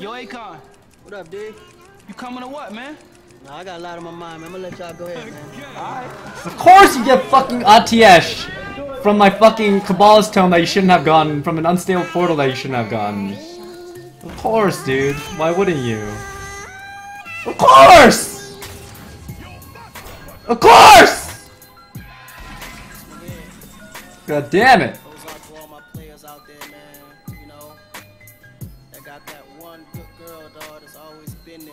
Yo, Akon, What up, D? you coming or what, man? Nah, I got a lot on my mind, man. I'm gonna let y'all go ahead, man. Alright. Of course you get fucking Atiesh from my fucking Cabalist tome that you shouldn't have gotten, from an unstable portal that you shouldn't have gotten. Of course, dude. Why wouldn't you? Of course! Of course! God damn it. Got that one good girl, dog, that's always been there.